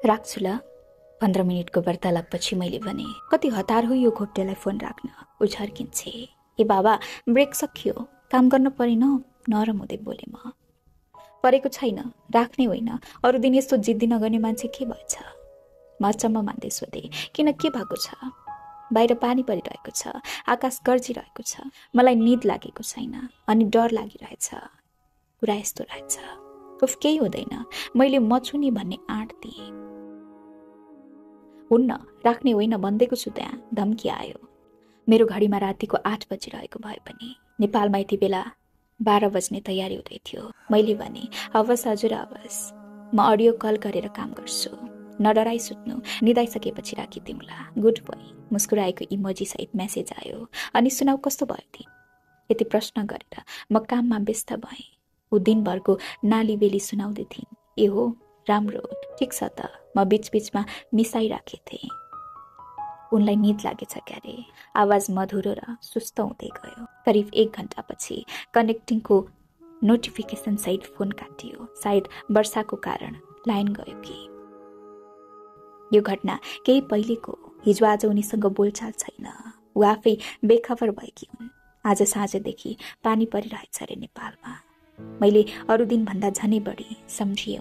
राख्छु ल। पन्ध्र मिनटको वार्तालापपछि मैले भने कति हतार हो यो घोप्टेलाई फोन राख्न? ऊ झर्किन्छे ए बाबा ब्रेक सकियो। काम गर्न परेन? नरम हुँदै बोले म। परेको छैन। राख्ने होइन। अरू दिन यस्तो जिद्दी नगर्ने मान्छे के भएछ? म अचम्म मान्दै सोधेँ किन के भएको छ? बाहिर पानी परिरहेको छ। आकाश गर्जिरहेको छ। मलाई निद लागेको छैन अनि डर लागिरहेछ। कुरा यस्तो रहेछ। उफ केही हुँदैन। मैले म छु नि भन्ने आँट दिएँ। हुन्न राख्ने होइन भन्दैको छु त्यहाँ धम्की आयो। मेरो घडीमा रातिको आठ बजिरहेको भए पनि नेपालमा यति बेला बाह्र बज्ने तयारी हुँदै थियो। मैले भने हवस् हजुर हवस्। म अडियो कल गरेर काम गर्छु। नडराइ सुत्नु। निदाइसकेपछि राखिदिउँला गुड बोय। मुस्कुराएको इमोजी सहित मेसेज आयो। अनि सुनाउ कस्तो भयो ती यति प्रश्न गरेर म काममा व्यस्त भएँ। ऊ दिनभरको नाली बेली सुनाउँदै थिइन्। ए हो राम्रो ठिक छ त। म बिचबिचमा मिसाइराखेँ थिएँ। उनलाई निद लागेछ क्यारे। आवाज मधुरो र सुस्त हुँदै गयो। करिब एक घन्टापछि कनेक्टिङको नोटिफिकेसन सहित फोन काटियो। सायद वर्षाको कारण लाइन गयो कि। यो घटना केही पहिलेको हिजो आज उनीसँग बोलचाल छैन। ऊ आफै बेखबर भएकी हुन्। आज साँझदेखि पानी परिरहेछ अरे नेपालमा। मैले अरू दिनभन्दा झनै बढी सम्झिएँ